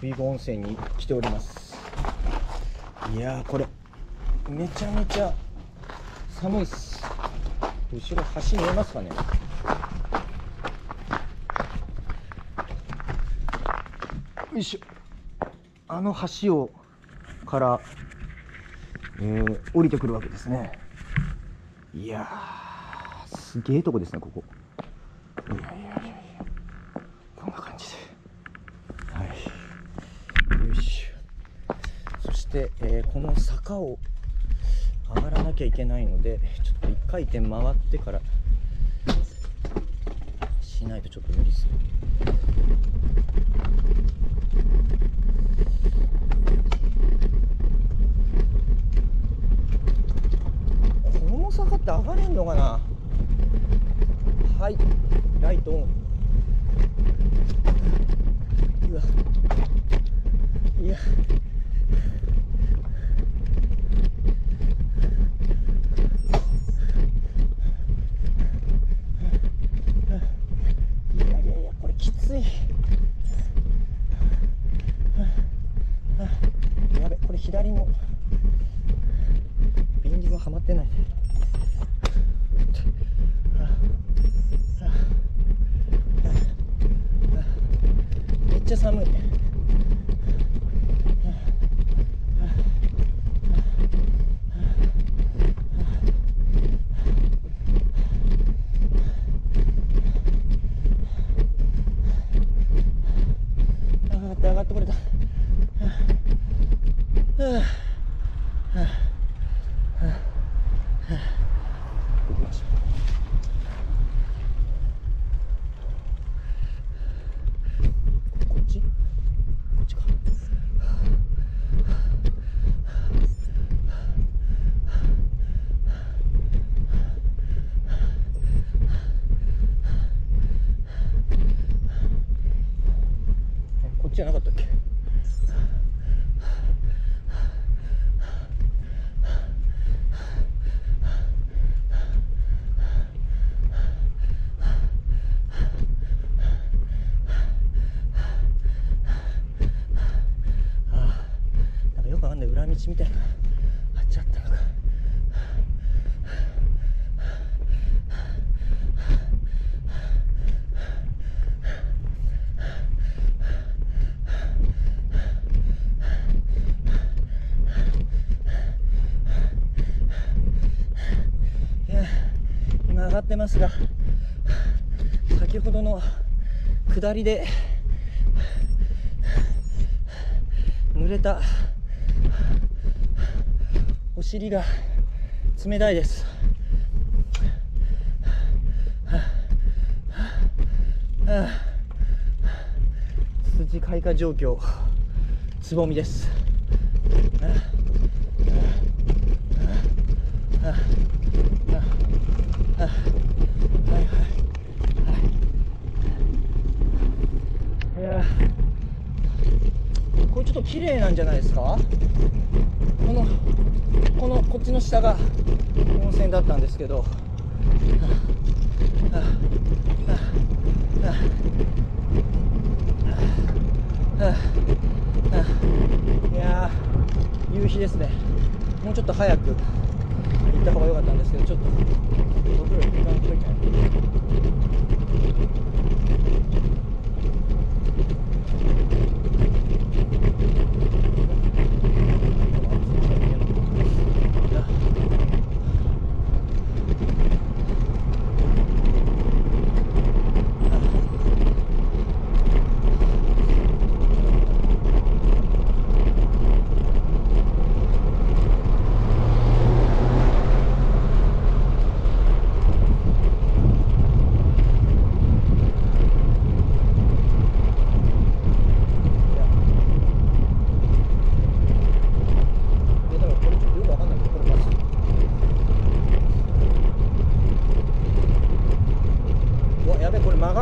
冬子温泉に来ております。いやーこれめちゃめちゃ寒いっす。後ろ橋見えますかね。よいしょ。あの橋をから、えー降りてくるわけですね。いやーすげえとこですねここいやいやいやいやこんな感じではいよいしょそして、えーこの坂を上がらなきゃいけないのでちょっと一回転回ってからしないとちょっと無理す。ねこの坂って上がれんのかな？はい。ライトオン。うわ。いやいやいやこれきついやべこれ左のビンディングはまってないめっちゃ寒い上がって上がってこれたはあはあはあはあ行きましょうこっちこっちかこっちじゃなかったっけああなんかよくわかんない裏道みたいな。あっちあったのかいや今上がってますが先ほどの下りで濡れたお尻が冷たいです。はあ筋開花状況つぼみです。はあはあはあはあはいはい。はいいやこれちょっと綺麗なんじゃないですか？下が温泉だったんですけど。はあはあはあいやー夕日ですね。もうちょっと早く行った方が良かったんですけどちょっとお風呂行かんといけない。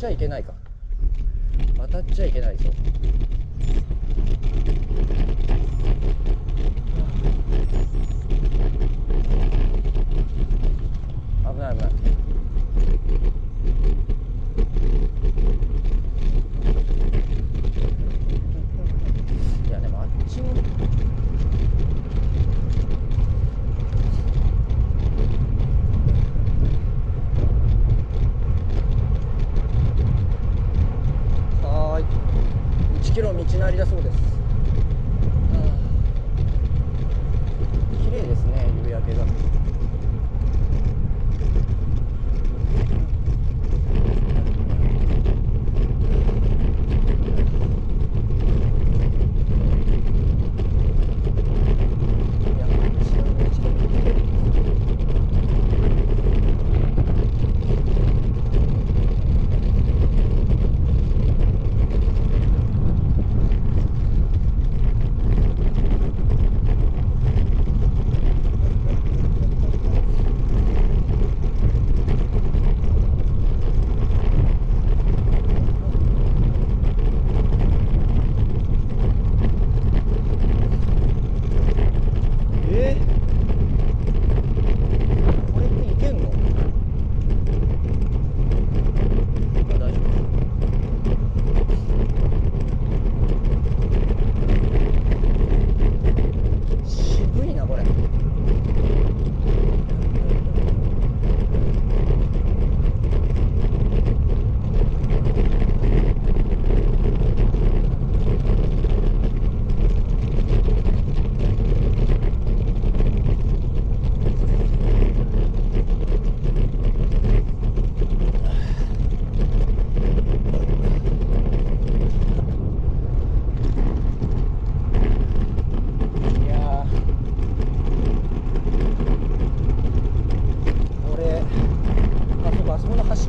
ちゃいけないか。渡っちゃいけないぞ。1キロ道なりだそうです、うん、綺麗ですね夕焼けが。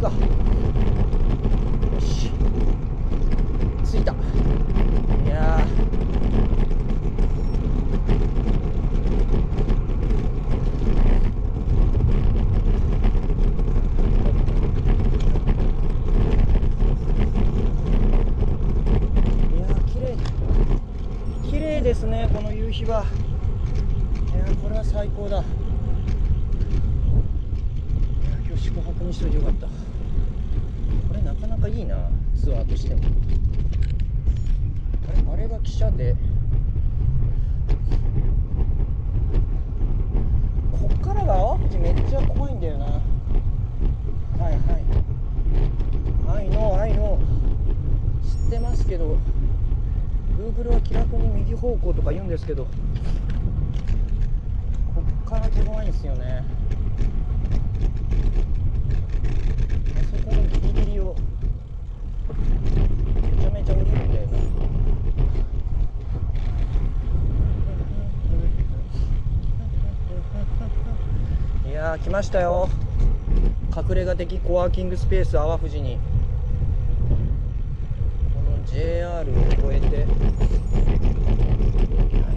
だよし。着いた。いやいや、綺麗。綺麗ですねこの夕日は。いやこれは最高だ。いや今日宿泊にしといてよかった。なかなかいいなツアーとしても。あれあれが汽車で。こっからが淡路めっちゃ怖いんだよな。はいはい。はいのはいの知ってますけど Google は気楽に右方向とか言うんですけどこっから手強いんですよねあそこのギリギリを。めちゃめちゃ降りるんだよないやー来ましたよ。隠れ家的コワーキングスペース淡富士に。この JR を越えてはい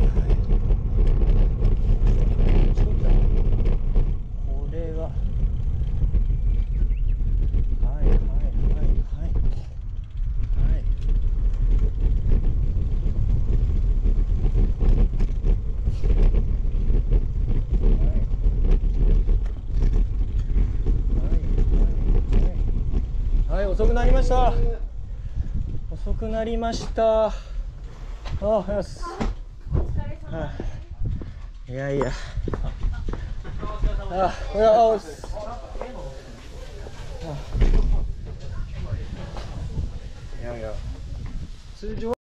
はいちょっとこれははいはいはいはいはいはい、はい、遅くなりました。遅くなりました。あ、よし。はい。いやいや。あ、おす。いやいや。通常。